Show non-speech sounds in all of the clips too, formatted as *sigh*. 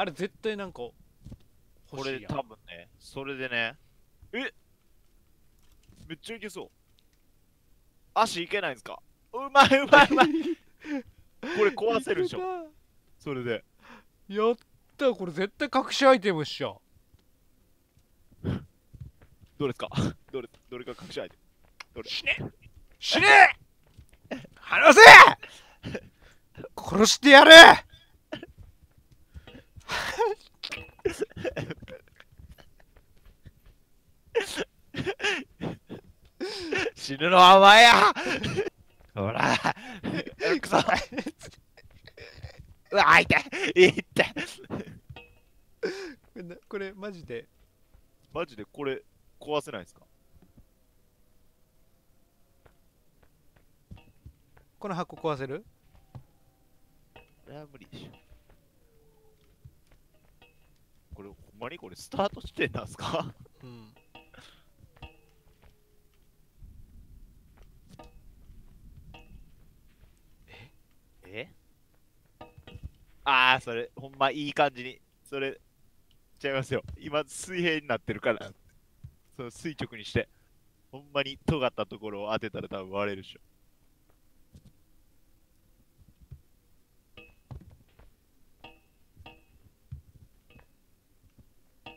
あれ絶対なんかこれ多分ね、それでね、え？めっちゃいけそう。足いけないんすか？うまいうまいうまい。*laughs* これ壊せるでしょ。それで。やったこれ絶対隠しアイテムっしょ。*laughs* どれですか？*laughs* どれ、どれか隠しアイテム。死ね。死ね。離せ。殺してやる *laughs* 死ぬのはお前や。ほら。くそ。うわ痛い痛いこれなこれマジで？マジでこれ壊せないですか？この箱壊せる？これは無理でしょこれほんまにこれスタート地点なんすか？うん。え？ああそれほんまいい感じに。それちゃいますよ。今水平になってるから。その垂直にして。ほんまに尖ったところを当てたら多分割れるでしょ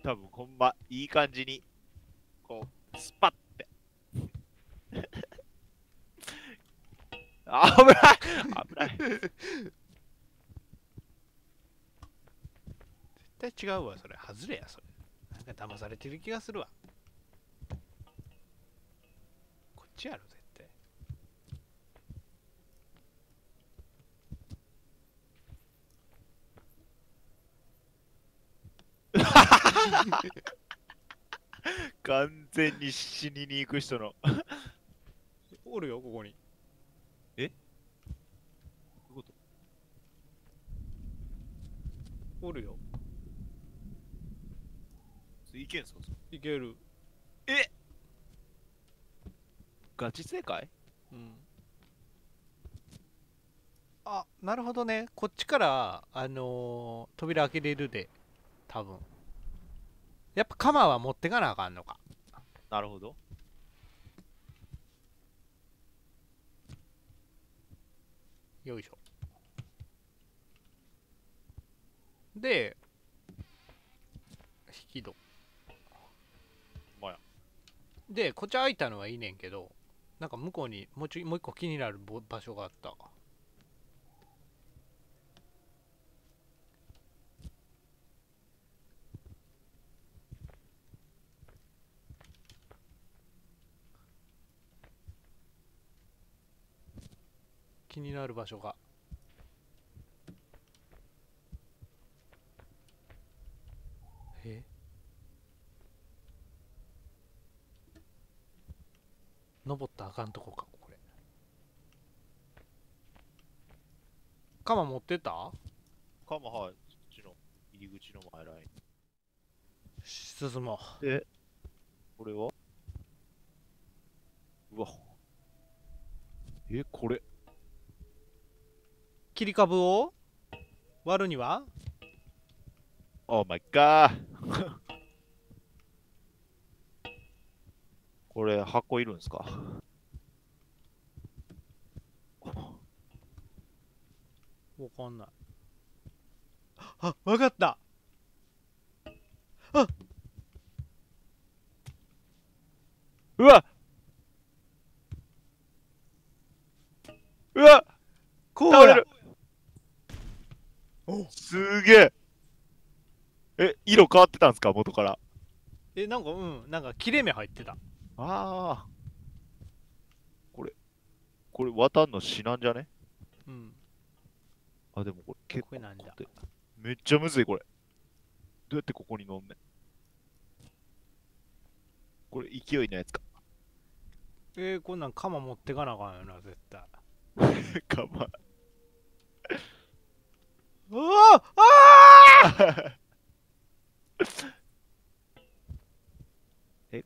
多分ほんまいい感じにこうスパッて。あ *laughs* 危ない。危ない。絶対違うわそれ。外れやそれ。なんか騙されてる気がするわ。こっちやろ絶対完全に死にに行く人の。おるよここに。え？どういうこと？おるよ。いけんすかける。ガチ正解？うん。あなるほどね。こっちからあのー扉開けれるで多分やっぱ鎌は持ってかなあかんのか。なるほど。よいしょ。で引き戸。でこっち開いたのはいいねんけどなんか向こうにもうちょいもう一個気になるぼ場所があった気になる場所が。え？登ったらあかんとこかこれ。鎌持ってた？かもはいそっちの入り口の前ライン。進もうでこれは？うわ。え？これ？切り株を？割るには？オーマイガーこれ箱いるんすか？わかんない。あわかった。うわ。うわ。こうや倒れる。おすげえ。え色変わってたんすか？元から。えなんかうん。なんか切れ目入ってた。ああこれこれ渡んの死なんじゃね？うん。あでもこれ結構なんだめっちゃむずいこれ。どうやってここに乗んねん。これ勢いのやつか。えー、こんなん鎌持ってかなあかんよな絶対。*laughs* かまうわあえ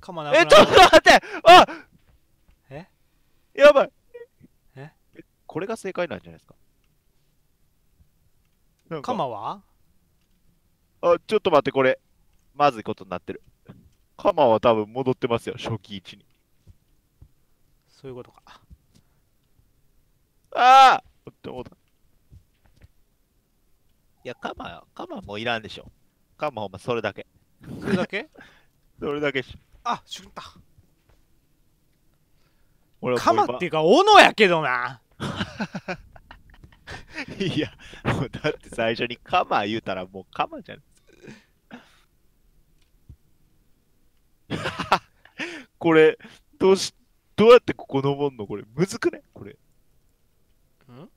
鎌なえちょっと待って！あえ？やばい！え？これが正解なんじゃないですか？か。カマは？あ、ちょっと待って、これ。まずいことになってる。カマは多分戻ってますよ、初期位置に。そういうことか。ああって思った。いや、カマ、カマもういらんでしょ。カマほんまそれだけ。それだけ？*laughs* それだけっしょ。あしゅんた俺はカマっていうか斧やけどな *laughs* いや、もうだって最初にカマ言うたらもうカマじゃん。*laughs* これ、どうし、どうやってここ登んの？これ、むずくね？これ。ん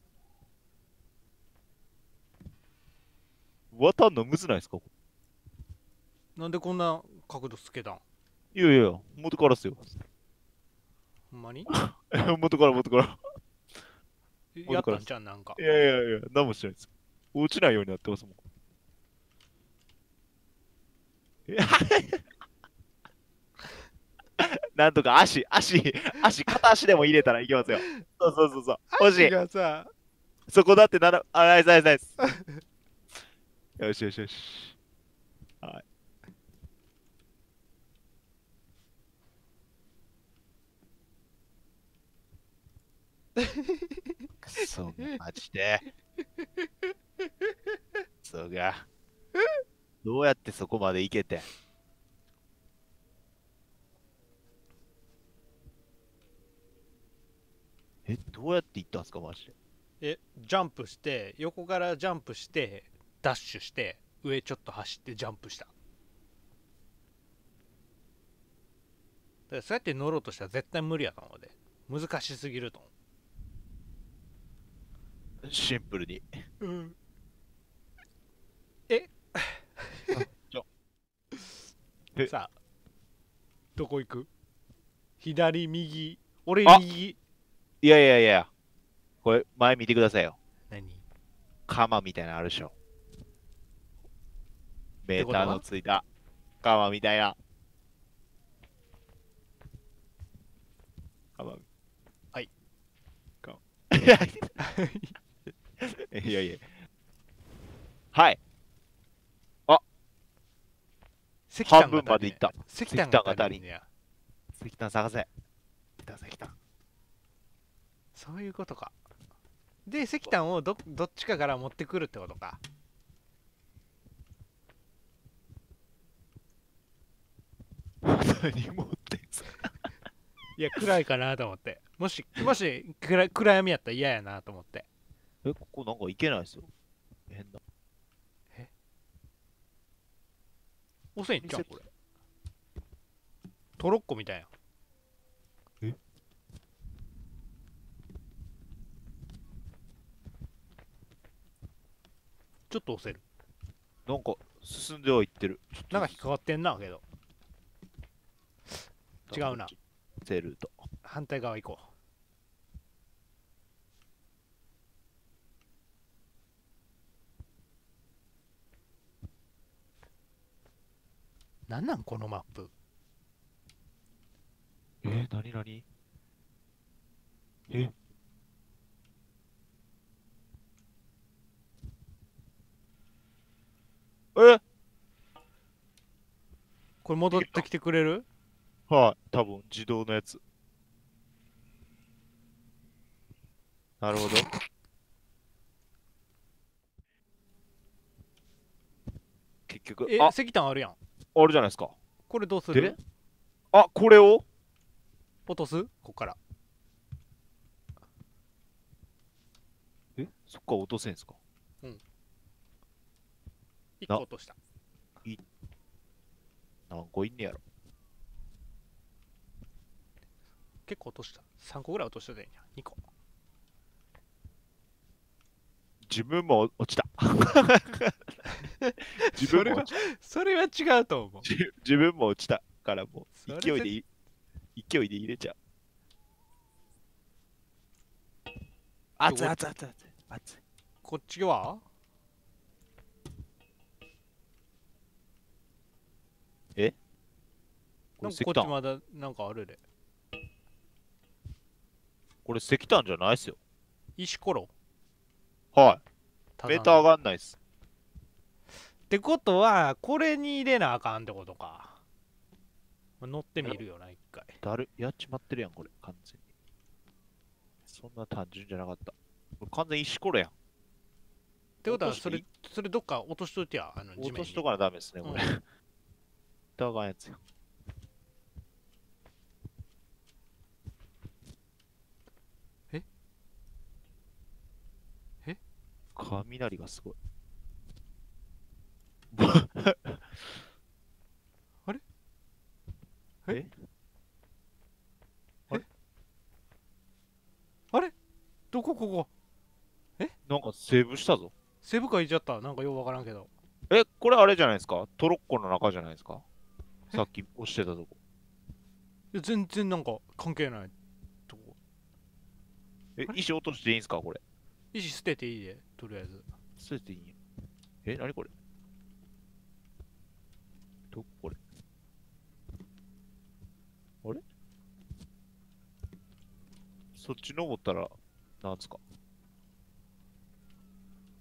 渡んのむずないですか？なんでこんな角度つけたん？いやいや、元からっすよ。ほんまに？*laughs* 元から元から。やったんじゃんなんかいやいやいや、何もしてないです。落ちないようになってますもん。え *laughs* なんとか足、足、足、片足でも入れたらいけますよ。そうそうそうそう。欲しい。そこだってなら、あ、ナイスナイスナイス。よしよしよし。はい。くそ、マジで。そうが。どうやってそこまで行けて。え、どうやって行ったんすか、マジで。えジャンプして横からジャンプしてダッシュして上ちょっと走ってジャンプした。だからそうやって乗ろうとしたら絶対無理やと思うで。難しすぎるとシンプルに。思う、え？*laughs* ちょ。えさあ。どこ行く？左右。俺あ右。いやいやいや。これ、前見てくださいよ。何？鎌みたいなのあるでしょ。メーターのついた鎌みたいな。鎌。はい。鎌。*laughs* いやいや。はい。石半分まで行った。石炭が石炭が足りん石炭探せ。石炭石炭。そういうことかで石炭をどどっちかから持ってくるってことか *laughs* 何持ってんすか？いや暗いかなと思って。もしもし暗暗闇やったら嫌やなと思って。え、ここなんか行けないですよ。変な。遅いんちゃう？これ。トロッコみたいやえ？ちょっと押せる。なんか進んではいってる。なんか引っかかってんなけど違うな。セルと。反対側行こう。なんなんこのマップ。えー、なになにええ？これ戻ってきてくれる？はい、多分自動のやつ。なるほど。結局、えあ、石炭あるやんあるじゃないですか。これどうすでるあ、これを？落とす？ここからえ、そっか落とせんすか？1個落とした何個いんねやろ。結構落とした。3個ぐらい落としてたんや2個。自分も落ちた。*laughs* 自分も落ちた。それは違うと思う。自自分も落ちたからもう勢いでい勢いで入れちゃう。熱い熱い熱い熱い熱い。こっちはなんかこれ石炭こっちまだなんかあるでこれ石炭じゃないっすよ。石ころ？はい。ただのメーター上がんないっす。ってことはこれに入れなあかんってことか乗ってみるよな一回だる、やっちまってるやん、これ、完全に。そんな単純じゃなかった。これ完全石ころやん。ってことはそれそれどっか落としといてやあの地面に落としとかなダメですね、これ。うだ *laughs* がんやつや。雷がすごい。*laughs* あれ？え？え？どこここ？なんかセーブしたぞ。セブカいちゃった？なんかようわからんけど。え、これあれじゃないですか？トロッコの中じゃないですか？え？さっき押してたとこ。いや全然なんか関係ないとこ。え？あ、れ？石落としていいんすか？これ。石捨てていいでとりあえず。捨てていいんや。え、なにこれ？どここれ？あれ？そっち登ったら、なんすか？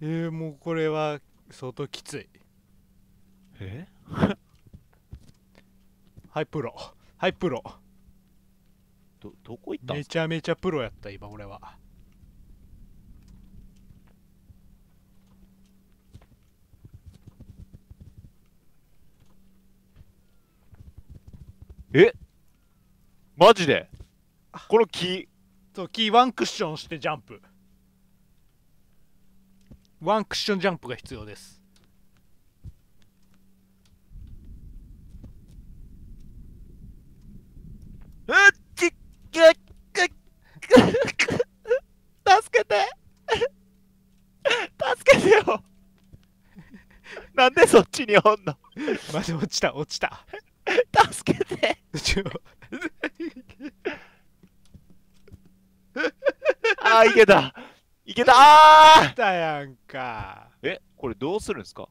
えー、もうこれは相当きつい。え？*laughs* はいプロ。はいプロ。ど、どこ行っためちゃめちゃプロやった今俺はえ？マジで？あ。この木、そうキーワンクッションしてジャンプ。ワンクッションジャンプが必要です。うっちっきゃっく助けて助けてよなんでそっちにおんのまで落ちた落ちたあーいけた。いけた。あー！来たやんか。えこれどうするんですか？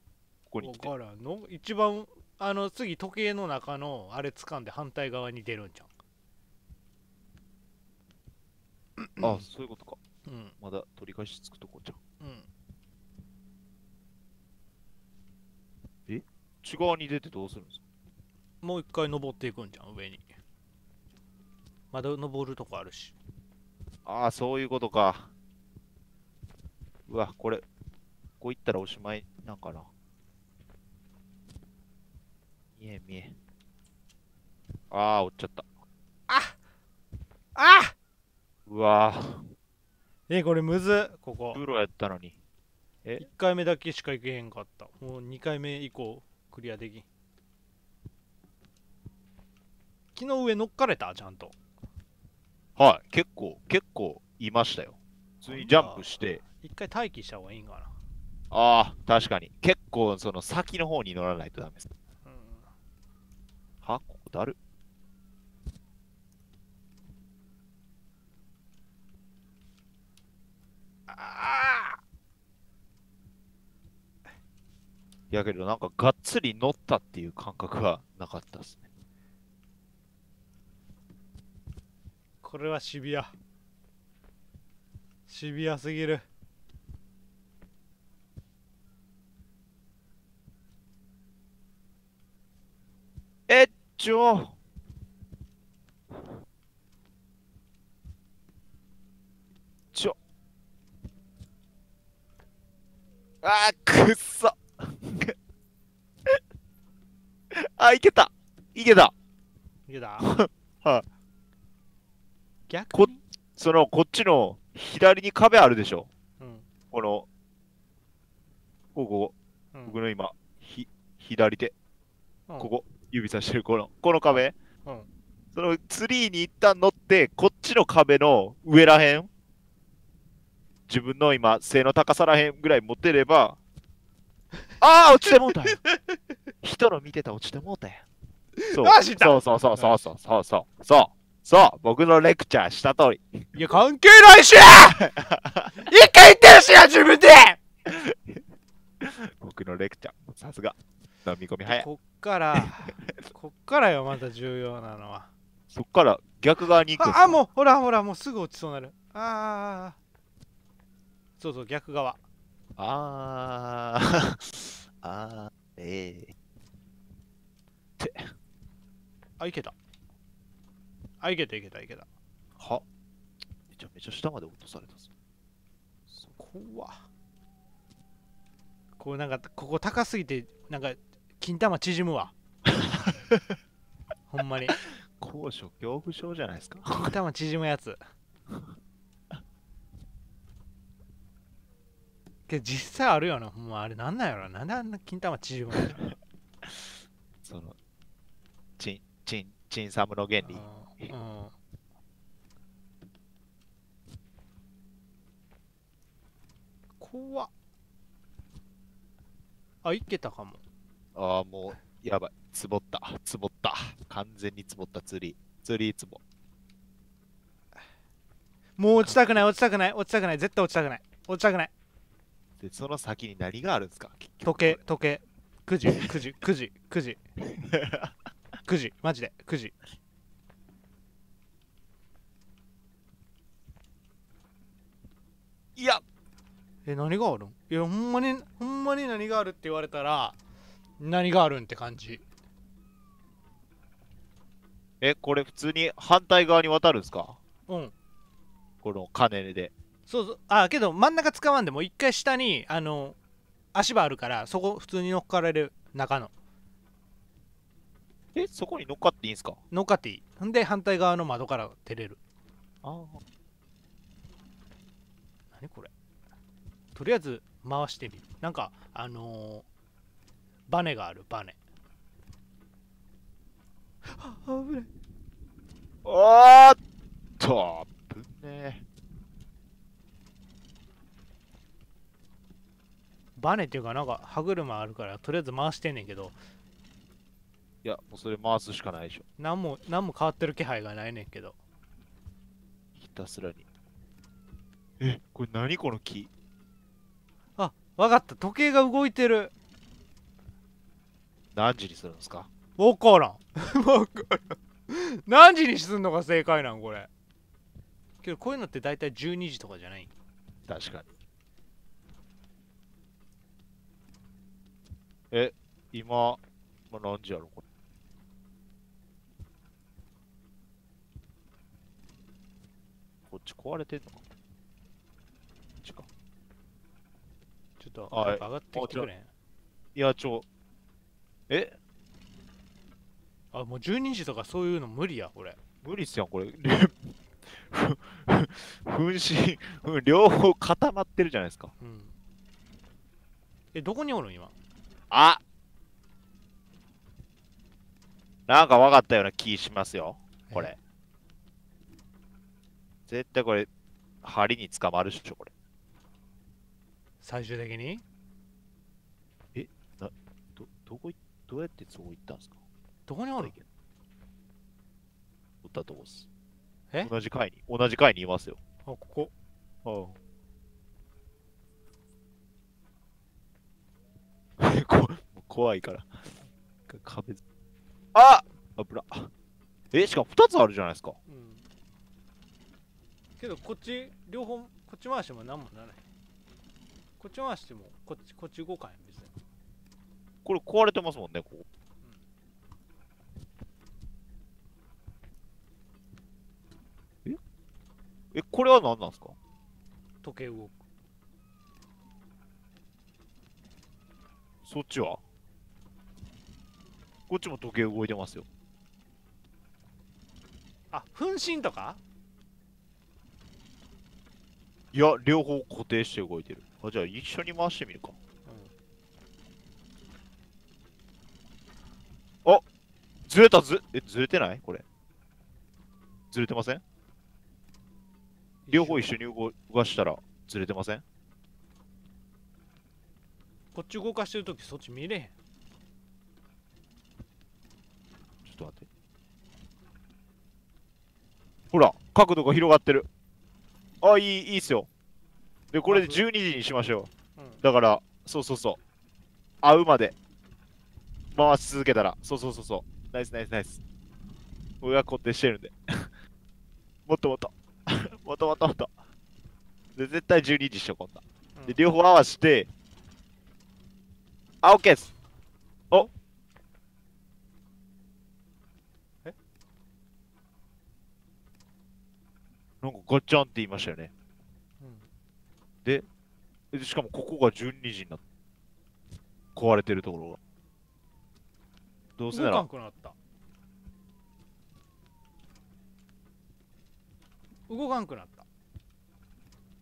ここに分来て。からんの？一番あの次時計の中のあれ掴んで反対側に出るんじあそういうことか。ゃんうん。まだ取り返しつくとこじゃん。うん。内側に出てどうするんですか？もう一回登っていくんじゃん上に。まだ登るとこあるし。ああそういうことか。うわこれここ行ったらおしまいなんかな。見え見え。ああ落ちちゃった。あうわー。えこれむずっここ。プロやったのに。1回目だけしか行けへんかった。もう2回目以降クリアできん木の上乗っかれたちゃんと。はい。結構結構いましたよ。普通にジャンプして。一回待機した方がいいんかな。ああ確かに。結構その先の方に乗らないとダメです。うん。はここだるあやけどなんかがっつり乗ったっていう感覚はなかったですねこれはシビア。シビアすぎる。えっちょ。ちょ。あーくっそ。*laughs* あいけた。いけた。いけた。*laughs* はい逆こにそのこっちの左に壁あるでしょ。うん。このここ。こうん。僕の今ひ左手。うん。ここ。指さしてるこのこの壁。うん。そのツリーに一旦乗ってこっちの壁の上らへん。自分の今背の高さらへんぐらい持ってればああ落ちてもうたよ *laughs* 人の見てた落ちてもうたや。そう。そうそうそうそうそうそうそうそう僕のレクチャーした通り。いや関係ないし！*laughs* 一回言ってるしな自分で！*laughs* 僕のレクチャーさすが。飲み込み早い。こっからこっからよまた重要なのは。そっから逆側に行くああうもうほらほらもうすぐ落ちそうなる。ああそうそう逆側。あー、*laughs* あー、ええあいけたあいけたいけたいけた。は？めちゃめちゃ下まで落とされたぞ。怖っこうなんかここ高すぎてなんか金玉縮むわ。*laughs* ほんまに。高所恐怖症じゃないですか？金玉縮むやつ。けど実際あるよなほんま。あれなんなんやろなんであんな金玉縮むんやろ。*laughs* その、チン、チン、チンサムの原理。怖っあいけたかもああ、もう、やばい。つぼった。つぼった。完全につぼった釣り。釣りつぼ。もう落ちたくない落ちたくない落ちたくない絶対落ちたくない落ちたくないで、その先に何があるんですか？時計時計9時9時9時9時9時。マジで。9時。いや、え何があるん？いやほんまにほんまに何があるって言われたら何があるんって感じ。え、これ普通に反対側に渡るんですか？うん。この金で。そうそう。あけど真ん中使わんでも一回下にあの足場あるからそこ普通に乗っかられる中のえ、そこに乗っかっていいんすか？乗っかっていい。ほんで反対側の窓から照れる。ああ。何これ？とりあえず回してみる。なんかあのーバネがあるバネ。あ危ない。おーっと、ぶんねバネっていうかなんか歯車あるからとりあえず回してんねんけどいや、もうそれ回すしかないでしょ。何も何も変わってる気配がないねんけど。ひたすらに。え、これ何この木？あわかった。時計が動いてる。何時にするんですか？わからん。*laughs* わからん。何時にすんのが正解なんこれ？けどこういうのって大体12時とかじゃない？確かに。え、今、まあ、何時やろこれ？こっち壊れてんのか？こっちか。ちょっとはい。やっぱ上がってきてくれん？いや、ちょ、え？あもう12時とかそういうの無理やこれ。無理っすやん、これ。*laughs* 分身、うん両方固まってるじゃないですか。うん。えどこにおるん今？あ！なんか分かったような気しますよ、これ。絶対これ、針に捕まるっしょ、これ。最終的に？ど、どこい、どうやってそこ行ったんですか？どこにおる？んおったとこっす。え？同じ階に、同じ階にいますよ。あここうん。*laughs* こ怖いから。か壁ず。あ危な。え、しかも2つあるじゃないですか。うんけどこっち両方こっち回しても何もならない。こっち回してもこっちこっち動かへん別に。これ壊れてますもんね、ここ。え？え、これは何なんですか？時計動く。そっちは？こっちも時計動いてますよ。あ分身とか？いや、両方固定して動いてる。あ、じゃあ一緒に回してみるか。ずれたず、え、ずれてない？これ。ずれてません？両方一緒に動動かしたらずれてません？こっち動かしてるときそっち見れへんちょっと待って。ほら、角度が広がってる。あ、いい、いいっすよ。で、これで12時にしましょう。うんだから、そうそうそう。合うまで回し続けたら、そうそうそうそう。ナイスナイスナイス。俺が固定してるんで。*laughs* もっともっと。*laughs* もっともっともっと。で、絶対12時しよう、こんな。うんで、両方合わせて、あ、オッケーです。おなんかガチャンって言いましたよね。うん。で、しかもここが12時になって、壊れてるところが。どうせな動からん、くなった。動かんくなった。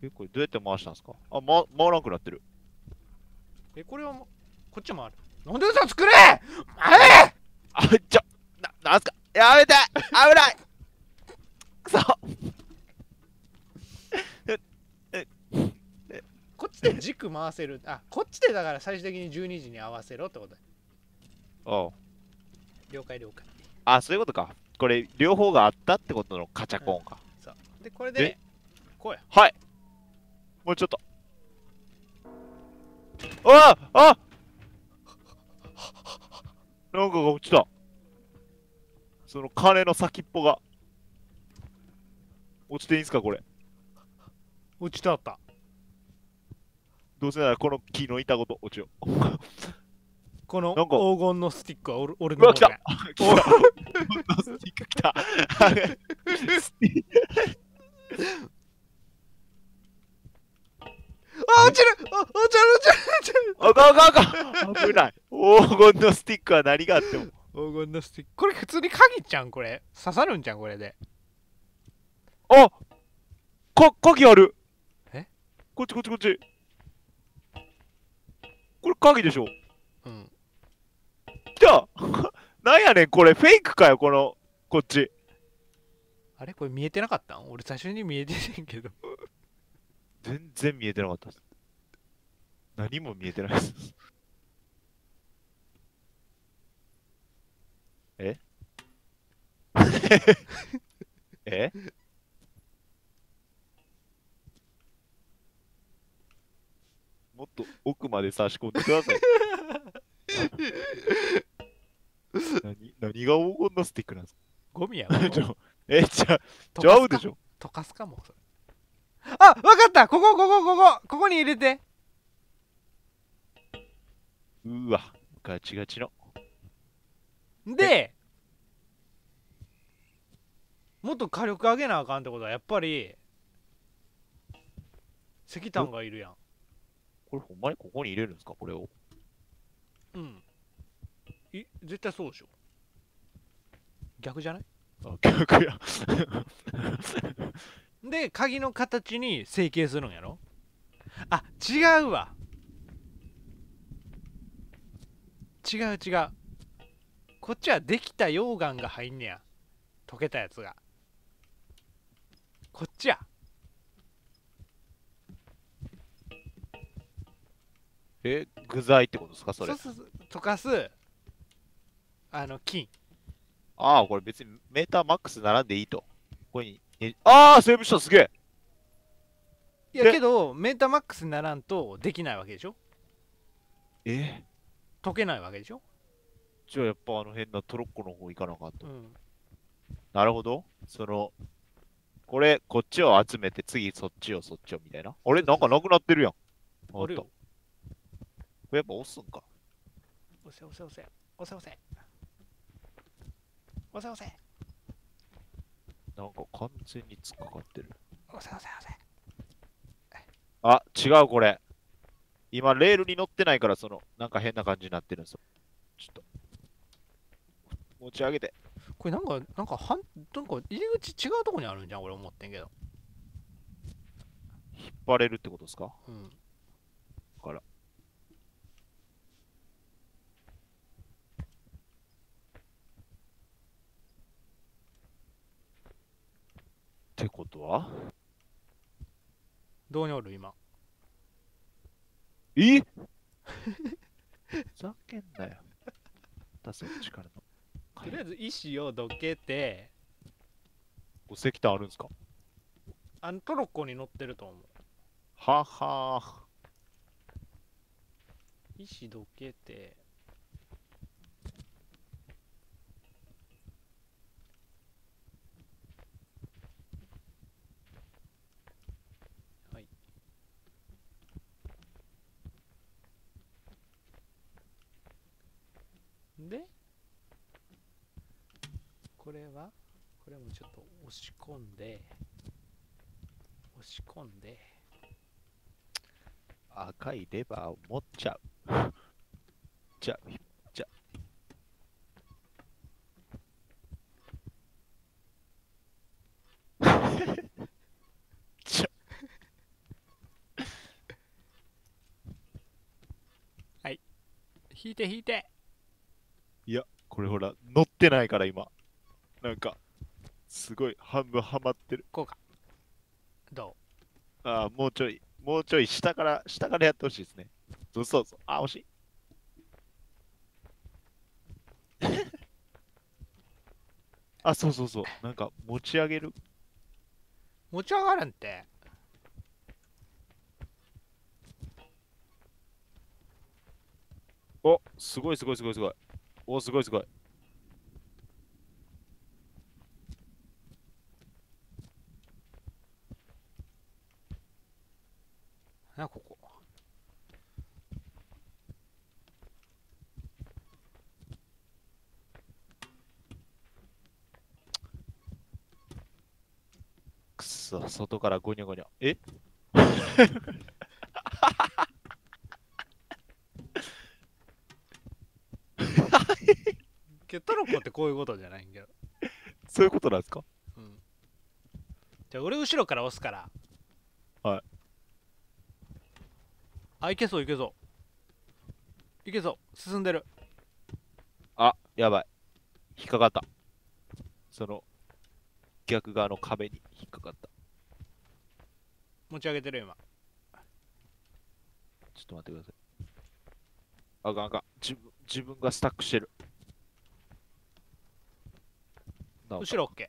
え、これどうやって回したんですか？あ、ま、回らんくなってる。えこれはもこっちもある。なんで嘘作れ！あれあ、ちょ、な、なんすか？やめて！危ない！*laughs* くそこっちで軸回せるあこっちでだから最終的に12時に合わせろってことおう了解了解あ、そういうことか。これ、両方があったってことのカチャコンか。そうでこれでこうやはい。もうちょっと。ああなんかが落ちた。その金の先っぽが。落ちていいんすか、これ。落ちてあったどうせならこの木の板ごと落ちよう。このなんか。黄金のスティックは俺俺のものや。来た。スティック来た。あ落ちる！あ落ちる落ちる落ちる！あかんあかんあかん。危ない。黄金のスティックは何があっても。黄金のスティック。これ普通に鍵ちゃんこれ？刺さるんじゃんこれで。あか、鍵ある。え？こっちこっちこっち。これ鍵でしょ。うん。来た *laughs* なんやねんこれフェイクかよこのこっち。あれ？これ見えてなかったん？俺最初に見えててんけど。全然見えてなかった。です何も見えてないです。*laughs* え？*laughs* え？と奥まで差し込んでください。*laughs* 何何が黄金のスティックなんですか？ゴミやろ。*laughs* え、じゃ、じゃ合うでしょ？溶かすかも。あ、わかったここ、ここ、ここ、ここに入れて。うわ、ガチガチの。で、もっと火力上げなあかんってことは、やっぱり、石炭がいるやん。これほんまにここに入れるんですか？これを。うん。い絶対そうでしょ。逆じゃない？あ逆や。*laughs* で鍵の形に成形するんやろ？あ違うわ。違う違う。こっちはできた溶岩が入んねや。溶けたやつが。こっちやえ具材ってことですかそれ。そうそう溶かす。あの金。ああこれ別にメーターマックス並んでいいと。ここにえああセーブしたすげえ。でいやけどメーターマックスにならんとできないわけでしょ？え？溶けないわけでしょ？じゃあやっぱあの変なトロッコの方行かなあかんと、うん。なるほど。そのこれこっちを集めて次そっちをそっちをみたいな。あれなんかなくなってるやん。あったれやっぱ押すんか。押せ押せ押せ。押せ押せ。押せ押せ。なんか完全に突っかかってる。押せ押せ押せ。あ違うこれ。今レールに乗ってないからそのなんか変な感じになってるんですよ。ちょっと。持ち上げて。これなんかなんかはんなんか入り口違うとこにあるんじゃん俺思ってんけど。引っ張れるってことですか？うんからってことは？どうにおる今？え？*laughs* ふざけんなよ。出せ力の。*laughs* とりあえず石をどけて。お石炭あるんですか？あのトロッコに乗ってると思う。はは石どけてはいでこれはこれもちょっと押し込んで押し込んで赤いレバーを持っちゃう。じゃあ、じゃあ。*laughs* じゃ引いて引いてこれほら、乗ってないから今。なんか、すごい半分はまってる。こうかどああ、もうちょい、もうちょい下から、下からやってほしいですね。そうそうそう。あ、惜しい。*laughs* あ、そうそうそう。なんか持ち上げる？う持ち上がらんってお、すごいすごいすごいすごい。お、すごいすごい。なここくっそ、外からゴニョゴニョ。え？*laughs* けどトロッコってこういうことじゃないんけどそういうことなんですか？うんじゃあ俺後ろから押すからはいあいけそういけそういけそう進んでるあ、やばい。引っかかった。その、逆側の壁に引っかかった。持ち上げてる今ちょっと待ってください。あかんあかん。自分、自分がスタックしてる。なおか後ろ OK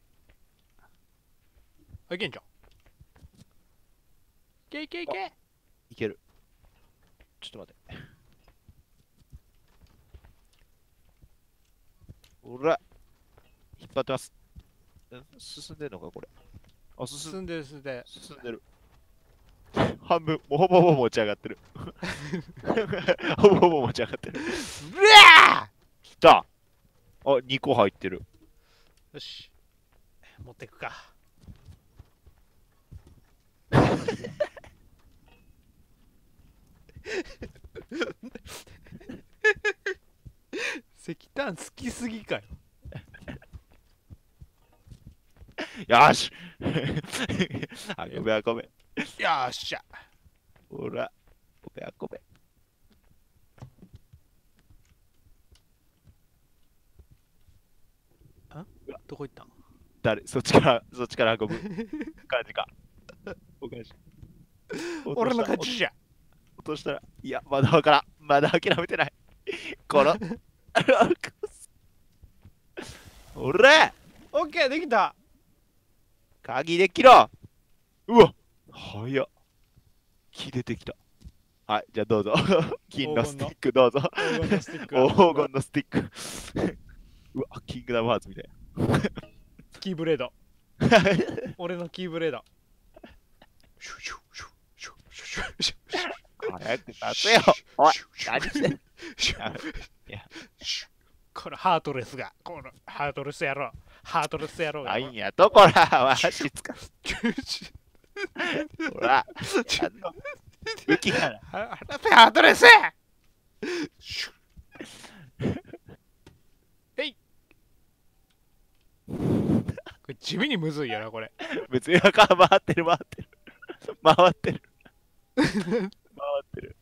あいけんじゃんいけいけいけいける。ちょっと待って。おら引っ張ってます。ん進んでんのか、これ。あ、進んでる進んでる進んでる。半分、もうほぼほぼ持ち上がってる。*laughs* ほぼほぼ持ち上がってる。うわきたあ、2個入ってる。よし。持ってくか。*laughs* 石炭好きすぎかよ。よーし。あごめん、あごめん。よっしゃ。ほら、ごめん、あごめん。どこ行ったん誰？そっちから、そっちから運ぶ感じか。おかしい。俺の勝落ちじゃとしたら、いや、まだわからん。まだ諦めてない。この、*laughs* おらオッケーできた鍵できろうわ早っ木出てきた。はい、じゃあどうぞ。*laughs* 金のスティックどうぞ。黄金のスティック。うわ、キングダムハーツみたい *laughs* キーブレード。俺のキーブレード。シュシュシュシュシュシュシュ早く立てよおい何してこのハートレスがこのハートレス野郎ハートレス野郎がなんやとこらわしつかほらウキハラハートレスシュこれ地味にむずいよなこれ別に赤回ってる、回ってる。回ってる。回ってる。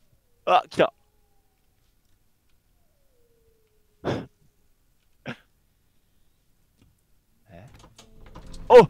あ、来た。*laughs* え？*laughs* お